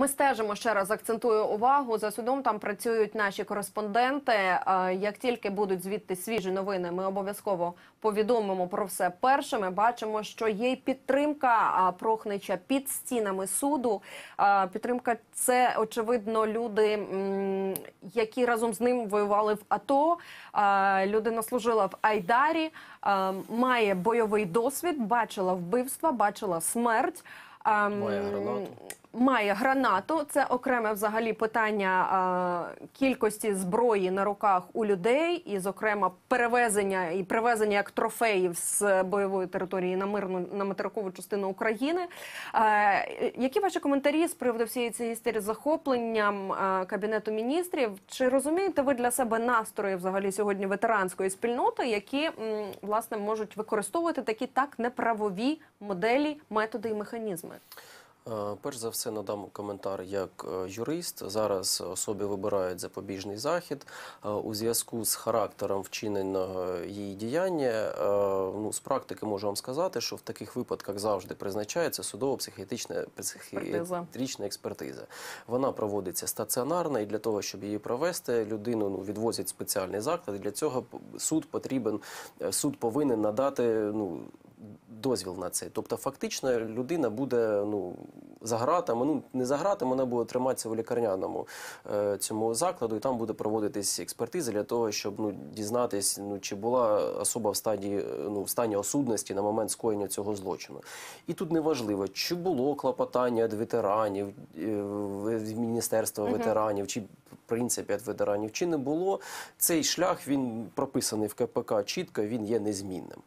Ми стежимо ще раз. Акцентую увагу за судом. Там працюють наші кореспонденти. Е, Як тільки будуть звідти свіжі новини, ми обов'язково повідомимо про все першими. Бачимо, що є підтримка Прохнича під стінами суду. Підтримка це очевидно люди, які разом з ним воювали в АТО. Людина служила в Айдарі, має бойовий досвід, бачила вбивства, бачила смерть. Має гранату. Має гранату. Це окреме взагалі питання а, кількості зброї на руках у людей, і, зокрема, перевезення і привезення як трофеїв з бойової території на мирну на материкову частину України. А, які ваші коментарі з приводу всієї цієї історії з захопленням а, кабінету міністрів? Чи розумієте ви для себе настрої взагалі сьогодні ветеранської спільноти, які м, власне можуть використовувати такі так неправові моделі, методи і механізми? Е, Перш за все надам коментар як е, юрист. Зараз особі вибирають запобіжний захід Е, у зв'язку з характером вчиненого її діяння. Ну, з практики можу вам сказати, що в таких випадках завжди призначається судово-психіатрична психіатрична експертиза. Вона проводиться стаціонарно, і для того, щоб її провести, людину ну, відвозять в спеціальний заклад. І для цього суд потрібен, суд повинен надати ну, дозвіл на це. Тобто, фактично, людина буде ну, за гратами, ну не за гратами, вона буде триматися в лікарняному е, цьому закладу, і там буде проводитись експертиза для того, щоб ну, дізнатись, ну, чи була особа в стадії, е, ну, в стані осудності на момент скоєння цього злочину. І тут неважливо, чи було клопотання від ветеранів, е, від Міністерства ветеранів, чи в принципі від ветеранів, чи не було. Цей шлях він прописаний в КПК чітко, він є незмінним.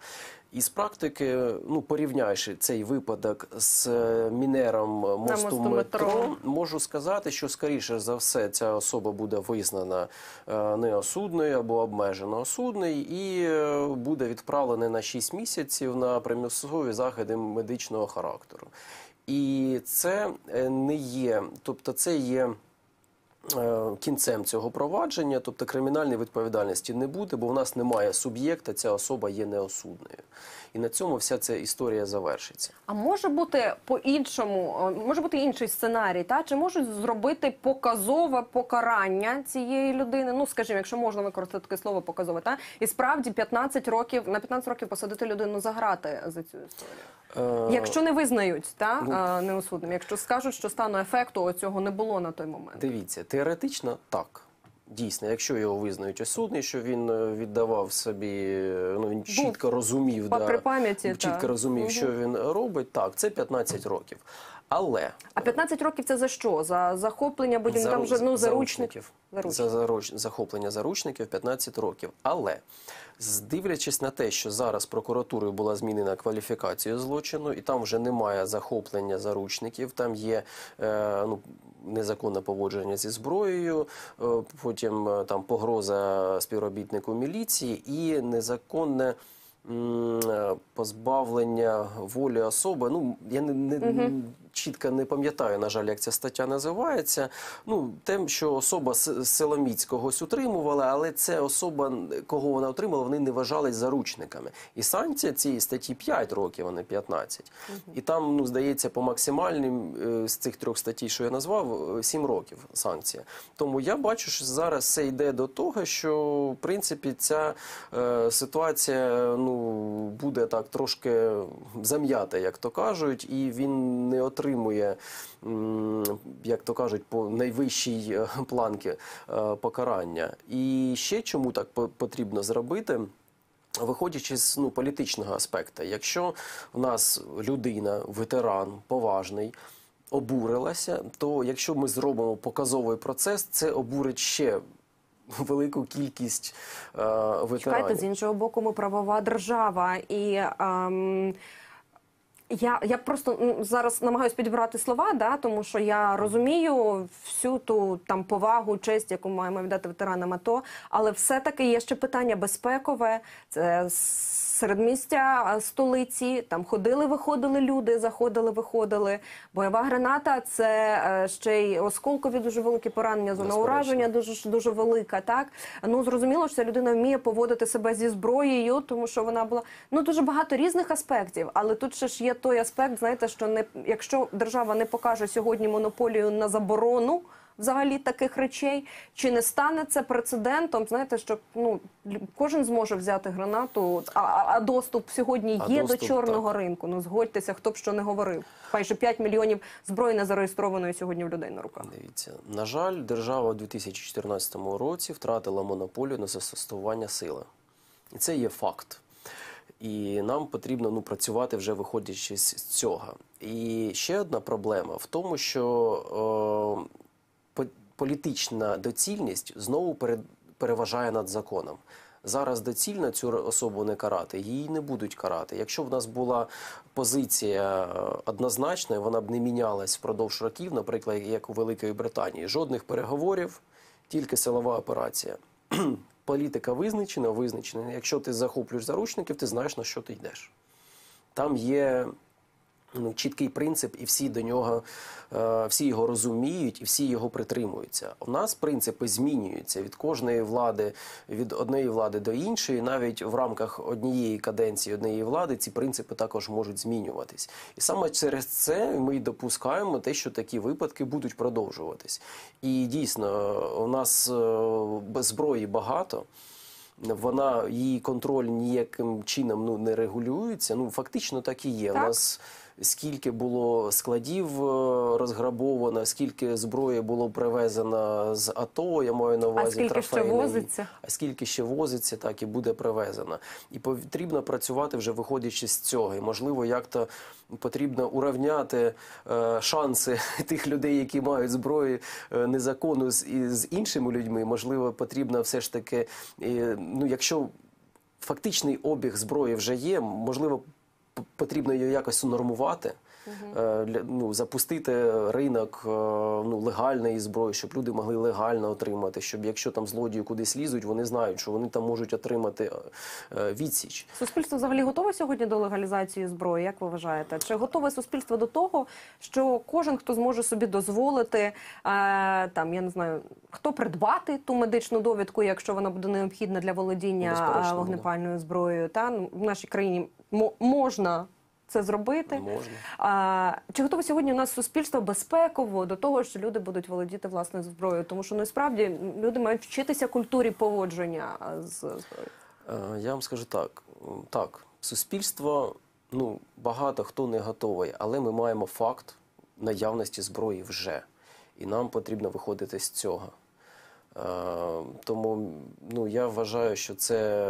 І з практики, ну порівняючи цей випадок з е, мінером мосту, мосту метро, метро. можу сказати, що скоріше за все ця особа буде визнана е, неосудною або обмежено осудною і е, буде відправлена на 6 місяців на примусові заходи медичного характеру. І це е, не є, тобто це є. Е, Кінцем цього провадження, тобто кримінальної відповідальності не буде, бо в нас немає суб'єкта, ця особа є неосудною. І на цьому вся ця історія завершиться. А може бути по-іншому, е, може бути інший сценарій, та чи можуть зробити показове покарання цієї людини? Ну скажімо, якщо можна використати таке слово показове, та і справді 15 років на 15 років посадити людину за грати за цю історію. Е, Якщо не визнають та ну, неосудним, якщо скажуть, що стану ефекту цього не було на той момент. Дивіться, теоретично так. Дійсно, якщо його визнають осудний, що він е, віддавав собі, е, ну він чітко розумів, да, пам'яті, чітко розумів, угу. що він робить, так, це 15 років. Але А 15 років це за що? За захоплення будівлі там вже ну заручників. За заруч- захоплення заручників 15 років. Але дивлячись на те, що зараз прокуратурою була змінена кваліфікація злочину, і там вже немає захоплення заручників, там є е, ну, незаконне поводження зі зброєю, е, потім е, там погроза співробітнику міліції і незаконне. е, Позбавлення волі особи. Ну я не, не чітко не пам'ятаю, на жаль, як ця стаття називається. Ну, тим, що особа з Силоміць когось утримувала, але це особа, кого вона отримала, вони не вважались заручниками. І санкція цієї статті 5 років, а не 15. І там, ну, здається, по максимальним е, з цих трьох статей, що я назвав, е, 7 років санкція. Тому я бачу, що зараз це йде до того, що в принципі ця е, ситуація ну, буде так трошки зам'ята, як то кажуть, і він не отримує, як то кажуть, по найвищій е, планки е, покарання. І ще чому так потрібно зробити? Виходячи з ну, політичного аспекту, якщо в нас людина, ветеран, поважний, обурилася, то якщо ми зробимо показовий процес, це обурить ще велику кількість е, ветеранів. Чекайте, з іншого боку, ми правова держава і. ем, я, я просто зараз намагаюся підібрати слова, да, тому що я розумію всю ту там повагу, честь, яку маємо віддати ветеранам АТО, але все-таки є ще питання безпекове. Це середмістя столиці. Там ходили, виходили люди, заходили, виходили. Бойова граната це е, ще й осколкові дуже великі поранення, зона ураження дуже дуже велика. Так ну зрозуміло, що ця людина вміє поводити себе зі зброєю, тому що вона була ну дуже багато різних аспектів. Але тут ще ж є той аспект, знаєте, що не якщо держава не покаже сьогодні монополію на заборону. Взагалі таких речей чи не стане це прецедентом? Знаєте, що ну кожен зможе взяти гранату, а, а- доступ сьогодні А є доступ, до чорного так. ринку. Ну згодьтеся, хто б що не говорив. Майже 5 мільйонів зброї не зареєстрованої сьогодні в людей на руках. Дивіться, на жаль, держава у 2014 році втратила монополію на застосування сили. І це є факт. І нам потрібно ну, працювати вже виходячи з цього. І ще одна проблема в тому, що е, політична доцільність знову переважає над законом. Зараз доцільно цю особу не карати, її не будуть карати. Якщо в нас була позиція е, однозначна, вона б не мінялась впродовж років, наприклад, як у Великої Британії, жодних переговорів, тільки силова операція. Політика визначена, визначена. Якщо ти захоплюєш заручників, ти знаєш на що ти йдеш. Там є чіткий принцип, і всі до нього, е, всі його розуміють, і всі його притримуються. У нас принципи змінюються від кожної влади, від одної влади до іншої. Навіть в рамках однієї каденції однієї влади ці принципи також можуть змінюватись. І саме через це ми й допускаємо те, що такі випадки будуть продовжуватись. І дійсно, у нас е, без зброї багато вона її контроль ніяким чином ну не регулюється. Ну фактично так і є. Так. У нас скільки було складів е, розграбовано, скільки зброї було привезено з АТО, я маю на увазі скільки ще возиться? А скільки ще возиться, так і буде привезено. І потрібно працювати вже виходячи з цього. І можливо, як-то потрібно уравняти е, шанси тих людей, які мають зброю е, незаконну з, з іншими людьми. Можливо, потрібно все ж таки, е, ну якщо фактичний обіг зброї вже є, можливо, потрібно його якось унормувати. е, Для, ну, запустити ринок е, ну, легальної зброї, щоб люди могли легально отримати, щоб якщо там злодії кудись лізуть, вони знають, що вони там можуть отримати е, відсіч. Суспільство взагалі готове сьогодні до легалізації зброї? Як ви вважаєте? Чи готове суспільство до того, що кожен, хто зможе собі дозволити, е, там я не знаю, хто придбати ту медичну довідку, якщо вона буде необхідна для володіння Безперечно, вогнепальною зброєю? Та ну, в нашій країні можна це зробити. Можна. А, чи готове сьогодні у нас суспільство безпеково до того, що люди будуть володіти власною зброєю? Тому що насправді люди мають вчитися культурі поводження з зброєю. Е, Я вам скажу так. Так, суспільство, ну, багато хто не готовий, але ми маємо факт наявності зброї вже. І нам потрібно виходити з цього. Е, Тому ну, я вважаю, що це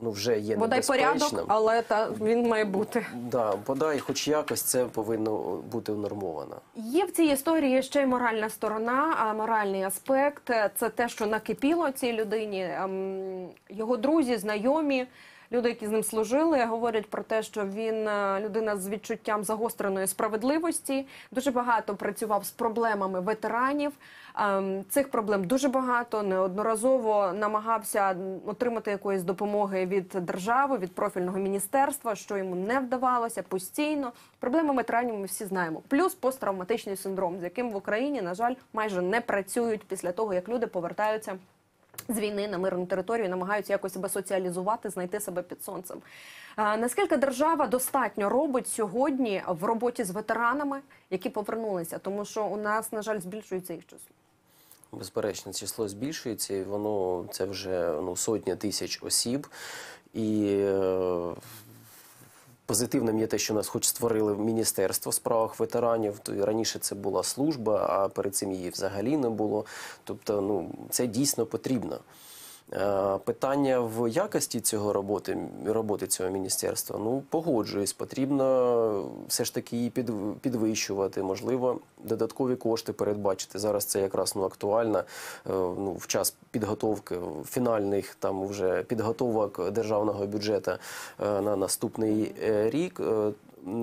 ну, вже є Бодай порядок, але та він має бути. Да, бодай хоч якось це повинно бути унормовано. Є в цій історії ще й моральна сторона, а моральний аспект це те, що накипіло цій людині. Ем, Його друзі, знайомі, люди, які з ним служили, говорять про те, що він е, людина з відчуттям загостреної справедливості. Дуже багато працював з проблемами ветеранів. Ем, Цих проблем дуже багато. Неодноразово намагався отримати якоїсь допомоги від держави, від профільного міністерства, що йому не вдавалося постійно. Проблеми ветеранів ми всі знаємо. Плюс посттравматичний синдром, з яким в Україні, на жаль, майже не працюють після того, як люди повертаються. З війни на мирну територію намагаються якось себе соціалізувати, знайти себе під сонцем. Наскільки держава достатньо робить сьогодні в роботі з ветеранами, які повернулися, тому що у нас, на жаль, збільшується їх число. Безперечно, число збільшується, і воно це вже ну, сотня тисяч осіб. І е, позитивним є те, що нас хоч створили в міністерство в справах ветеранів. Раніше це була служба, а перед цим її взагалі не було. Тобто, ну це дійсно потрібно. Е, Питання в якості цього роботи, роботи цього міністерства, ну погоджуюсь, потрібно все ж таки її під, підвищувати, можливо, додаткові кошти передбачити. Зараз це якраз ну, актуально е, ну, в час підготовки фінальних там вже підготовок державного бюджету е, на наступний рік.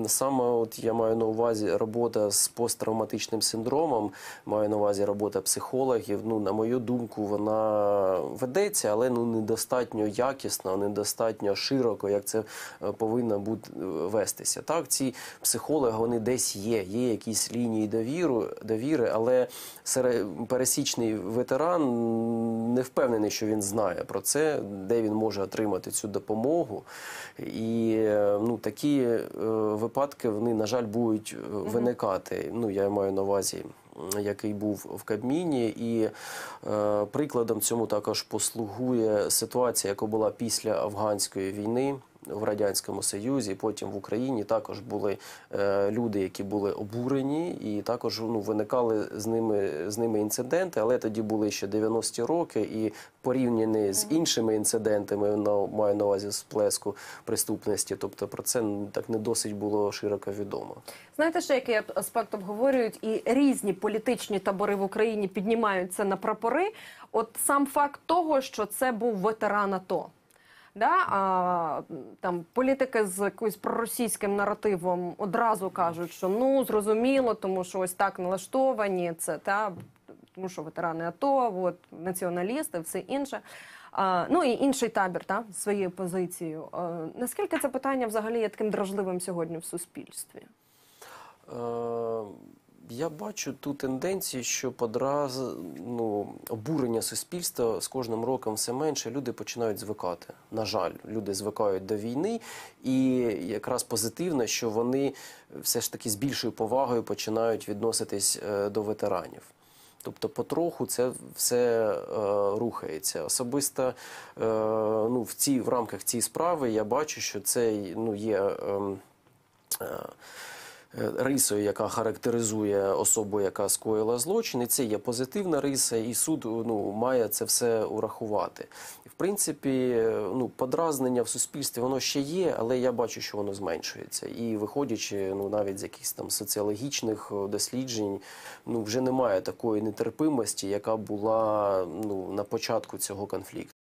Саме от я маю на увазі робота з посттравматичним синдромом, маю на увазі робота психологів. Ну, на мою думку, вона ведеться, але ну недостатньо якісно, недостатньо широко, як це е, повинно бути вестися. Так, ці психологи вони десь є, є якісь лінії довіру, довіри, але серед пересічний ветеран не впевнений, що він знає про це, де він може отримати цю допомогу. І е, ну, такі е, випадки вони, на жаль, будуть е, виникати. Ну, я маю на увазі, який був в Кабміні, і е, прикладом цьому також послугує ситуація, яка була після афганської війни. В радянському Союзі, потім в Україні також були е, люди, які були обурені, і також ну виникали з ними з ними інциденти. Але тоді були ще 90-ті роки, і порівняні з іншими інцидентами, на маю на увазі сплеску преступності. Тобто про це так не досить було широко відомо. Знаєте, ще який аспект обговорюють, і різні політичні табори в Україні піднімають це на прапори. От сам факт того, що це був ветеран АТО. Да? А, там політики з якоюсь проросійським наративом одразу кажуть, що ну зрозуміло, тому що ось так налаштовані це та тому, що ветерани АТО, от націоналісти, все інше. А, ну і інший табір та своєю позицією. А, наскільки це питання взагалі є таким дражливим сьогодні в суспільстві? Е, Я бачу ту тенденцію, що подраз ну, обурення суспільства з кожним роком все менше. Люди починають звикати. На жаль, люди звикають до війни, і якраз позитивно, що вони все ж таки з більшою повагою починають відноситись е, до ветеранів. Тобто, потроху це все е, рухається. Особисто е, ну, в, цій, в рамках цієї справи я бачу, що це ну, є. ем, е, е, Рисою, яка характеризує особу, яка скоїла злочин, і це є позитивна риса, і суд ну, має це все урахувати. В принципі, е, ну, подразнення в суспільстві воно ще є, але я бачу, що воно зменшується. І виходячи ну, навіть з якихось там соціологічних е, досліджень, ну, вже немає такої нетерпимості, яка була ну, на початку цього конфлікту.